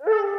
Mm-hmm.